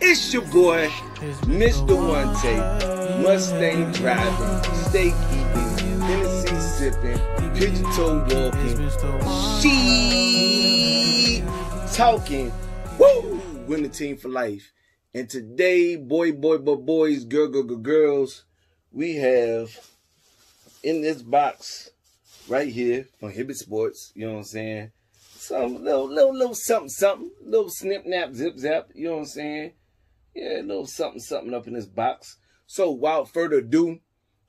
It's your boy, Mr. One Take, Mustang driving, steak eating, Tennessee sipping, pigeon toe walking, she talking, woo, winning team for life. And today, boy, boy, boy, boys, girl, girl, girl, girls, we have in this box right here from Hibbett Sports, you know what I'm saying? Some little, little, little something, something, little snip, nap, zip, zap, you know what I'm saying? Yeah, a little something, something up in this box. So without further ado,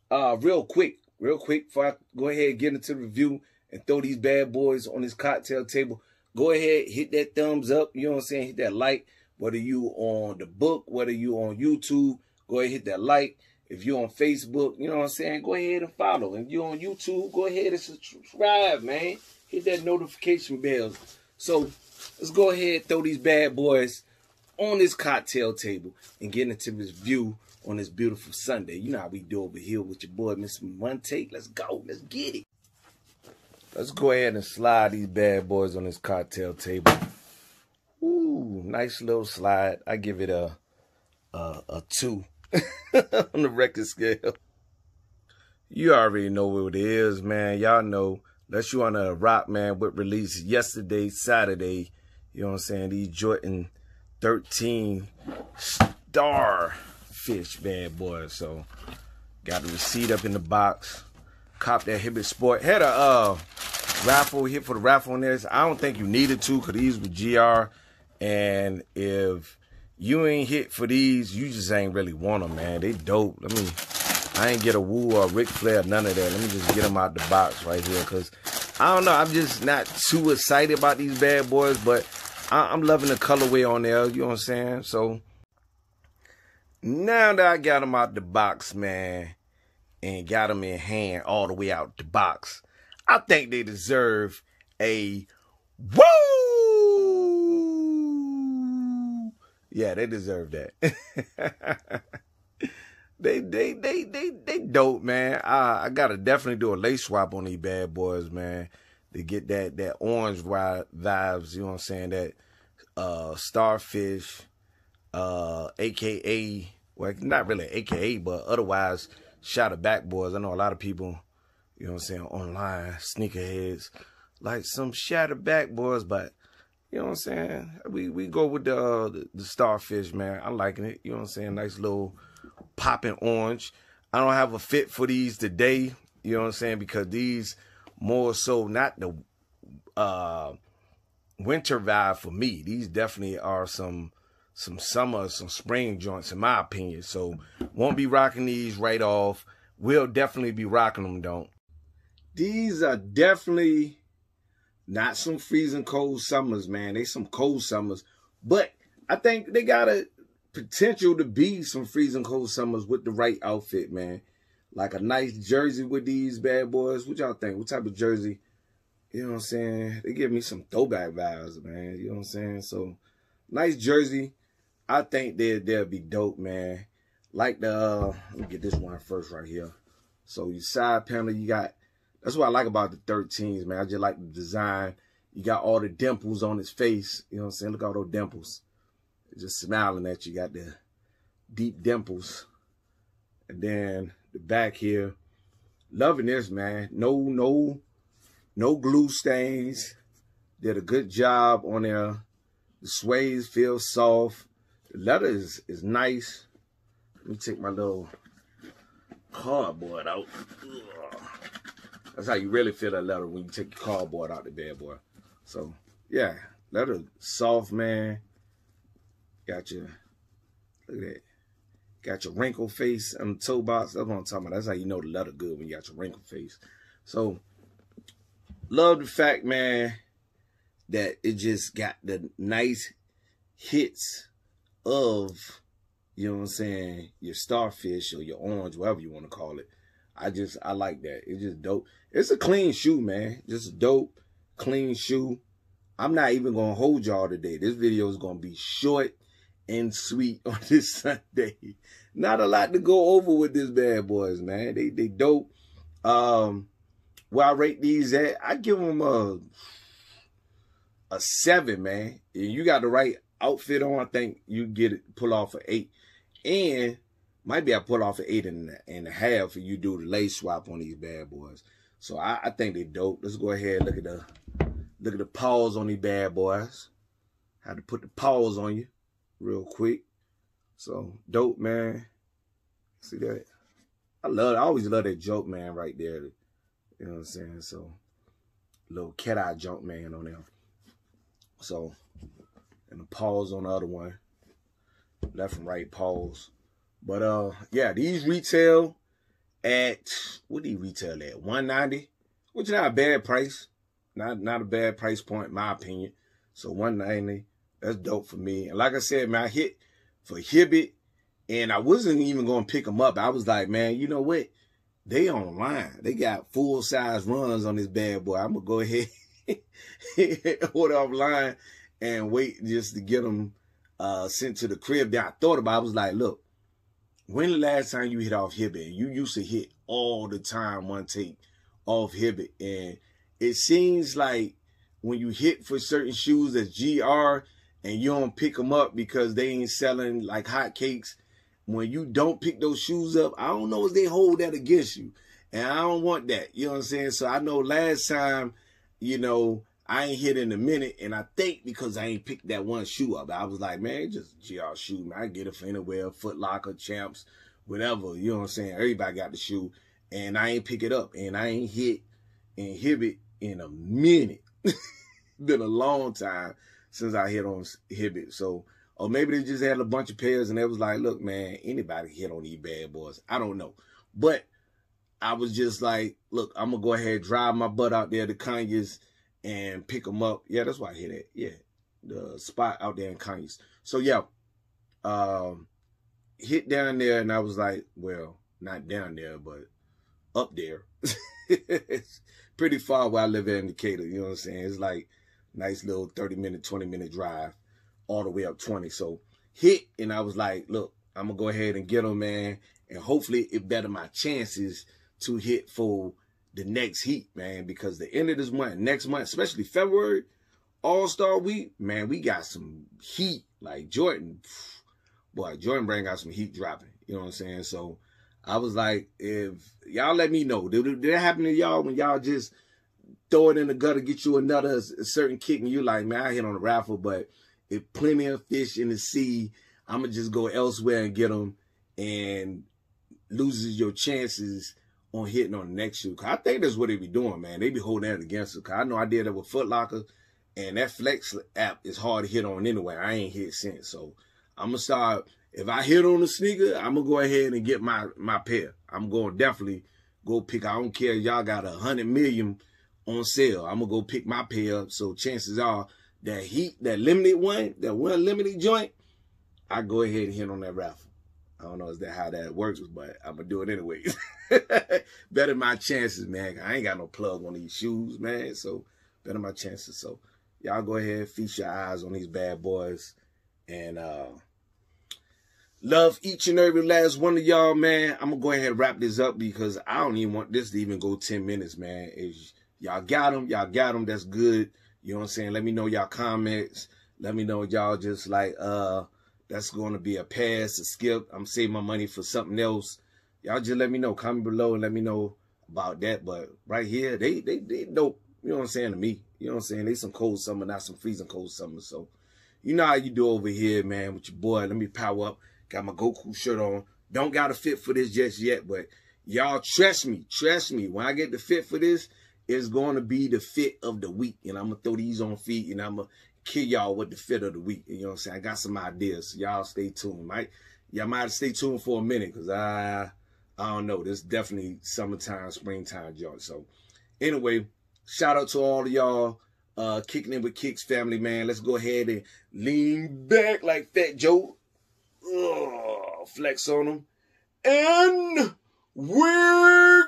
uh, real quick, real quick, before I go ahead and get into the review and throw these bad boys on this cocktail table, go ahead, hit that thumbs up, you know what I'm saying? Hit that like, whether you on the book, whether you on YouTube, go ahead, hit that like. If you're on Facebook, you know what I'm saying, go ahead and follow. If you're on YouTube, go ahead and subscribe, man. Hit that notification bell. So let's go ahead throw these bad boys on this cocktail table and get into this view on this beautiful Sunday. You know how we do over here with your boy, Mr. One Take. Let's go. Let's get it. Let's go ahead and slide these bad boys on this cocktail table. Ooh, nice little slide. I give it a a, a two on the record scale. You already know what it is, man. Y'all know. Unless you on a rock, man, what released yesterday, Saturday. You know what I'm saying? These Jordan 13 star fish bad boy. So got the receipt up in the box. Cop that Hibbett Sport. Had a uh raffle hit for the raffle on this. I don't think you needed to because these were GR. And if you ain't hit for these, you just ain't really want them, man. They dope. Let me, I ain't get a Woo or a Ric Flair, none of that. Let me just get them out the box right here because I don't know. I'm just not too excited about these bad boys, but I, am loving the colorway on there. You know what I'm saying? So now that I got them out the box, man, and got them in hand all the way out the box, I think they deserve a woo. Yeah, they deserve that. they, they, they, they, they dope, man. I, I gotta definitely do a lace swap on these bad boys, man. To get that that orange vibes, you know what I'm saying? That uh starfish, uh, aka well, not really aka, but otherwise, Shattered Backboards. I know a lot of people, you know what I'm saying, online sneakerheads like some Shattered Backboards, but you know what I'm saying? We we go with the, uh, the, the starfish, man. I'm liking it. You know what I'm saying? Nice little popping orange. I don't have a fit for these today. You know what I'm saying? Because these more so not the uh, winter vibe for me. These definitely are some some summer, some spring joints in my opinion. So won't be rocking these right off. We'll definitely be rocking them, don't. These are definitely not some freezing cold summers, man. They some cold summers. But I think they got a potential to be some freezing cold summers with the right outfit, man. Like a nice jersey with these bad boys. What y'all think? What type of jersey? You know what I'm saying? They give me some throwback vibes, man. You know what I'm saying? So nice jersey. I think they they'll be dope, man. Like the uh, let me get this one first right here. So you side panel, you got that's what I like about the 13s, man. I just like the design. You got all the dimples on his face. You know what I'm saying? Look at all those dimples. Just smiling at you. Got the deep dimples. And then the back here. Loving this, man. No, no, no glue stains. Did a good job on there. The suede feels soft. The leather is, is nice. Let me take my little cardboard out. That's how you really feel that leather when you take your cardboard out the bad boy. So, yeah, leather soft, man. Got your, look at that. Got your wrinkle face on the toe box. That's what I'm talking about. That's how you know the leather good when you got your wrinkle face. So, love the fact, man, that it just got the nice hits of, you know what I'm saying, your starfish or your orange, whatever you want to call it. I just, I like that. It's just dope. It's a clean shoe, man. Just a dope, clean shoe. I'm not even to hold y'all today. This video is to be short and sweet on this Sunday. Not a lot to go over with this bad boys, man. They, they dope. Um, where I rate these at, I give them a, a seven, man. And You got the right outfit on, I think you get it pull off an eight, and might be I pull off an eight and, and a half if you do the lace swap on these bad boys. So I, I think they dope. Let's go ahead look at the look at the paws on these bad boys. Had to put the paws on you real quick. So dope, man. See that? I love I always love that joke, man, right there. You know what I'm saying? So little cat eye Jumpman on there. So and the paws on the other one. Left and right paws. But uh yeah, these retail at what do you retail at? 190, which is not a bad price. Not not a bad price point, in my opinion. So 190, that's dope for me. And like I said, man, I hit for Hibbett, and I wasn't even gonna pick them up. I was like, man, you know what? They online. They got full size runs on this bad boy. I'm gonna go ahead order offline and wait just to get them uh, sent to the crib. Then I thought about. It. I was like, look, when the last time you hit off Hibbett? You used to hit all the time one take off Hibbett, and it seems like when you hit for certain shoes as GR and you don't pick them up because they ain't selling like hotcakes. When you don't pick those shoes up, I don't know if they hold that against you. And I don't want that. You know what I'm saying? So I know last time, you know, I ain't hit in a minute, and I think because I ain't picked that one shoe up, I was like, man, just GR shoe, man. I get it for anywhere, Foot Locker, Champs, whatever. You know what I'm saying? Everybody got the shoe, and I ain't pick it up, and I ain't hit and Hibbett in a minute. Been a long time since I hit on Hibbett. So, or maybe they just had a bunch of pairs, and they was like, look, man, anybody hit on these bad boys. I don't know, but I was just like, look, I'm gonna go ahead drive my butt out there to Conyers and pick them up. Yeah, that's why I hit it. Yeah, the spot out there in Conyers. So yeah, um, hit down there, and I was like, well, not down there, but up there. it's pretty far where I live in Decatur. You know what I'm saying? It's like nice little 30 minute, 20 minute drive all the way up 20. So hit, and I was like, look, I'm gonna go ahead and get them, man, and hopefully it better my chances to hit for the next heat, man, because the end of this month, next month, especially February, All Star Week, man, we got some heat. Like Jordan, boy, Jordan Brand got some heat dropping. You know what I'm saying? So I was like, if y'all let me know, did, did that happen to y'all when y'all just throw it in the gutter, get you another certain kick, and you like, man, I hit on the raffle, but if plenty of fish in the sea, I'm gonna just go elsewhere and get them, and loses your chances on hitting on the next shoe. I think that's what they be doing, man. They be holding that against us. I know I did that with Foot Locker, and that Flex app is hard to hit on anyway. I ain't hit since, so I'm gonna start. If I hit on the sneaker, I'm gonna go ahead and get my my pair. I'm going to definitely go pick. I don't care. Y'all got a hundred million on sale. I'm gonna go pick my pair up. So chances are that heat, that limited one, that one limited joint, I go ahead and hit on that raffle. I don't know is that how that works, but I'm gonna do it anyways. better my chances, man. I ain't got no plug on these shoes, man. So better my chances. So y'all go ahead, feast your eyes on these bad boys, and uh love each and every last one of y'all, man. I'm gonna go ahead and wrap this up because I don't even want this to even go 10 minutes, man. If y'all got them, y'all got them. That's good. You know what I'm saying? Let me know y'all comments. Let me know y'all just like uh that's going to be a pass, a skip. I'm saving my money for something else. Y'all just let me know. Comment below and let me know about that. But right here, they they they dope. You know what I'm saying to me. You know what I'm saying? They some cold summer, not some freezing cold summer. So you know how you do over here, man, with your boy. Let me power up. Got my Goku shirt on. Don't got a fit for this just yet, but y'all trust me, trust me. When I get the fit for this, it's going to be the fit of the week. And I'm going to throw these on feet and I'm going to kill y'all with the fit of the week. You know what I'm saying? I got some ideas. Y'all stay tuned. Right? Y'all might stay tuned for a minute because I, I don't know. This definitely summertime, springtime joint. So anyway, shout out to all of y'all. Uh, Kickin' it with Kicks family, man. Let's go ahead and lean back like Fat Joe. Ugh, flex on them. And we're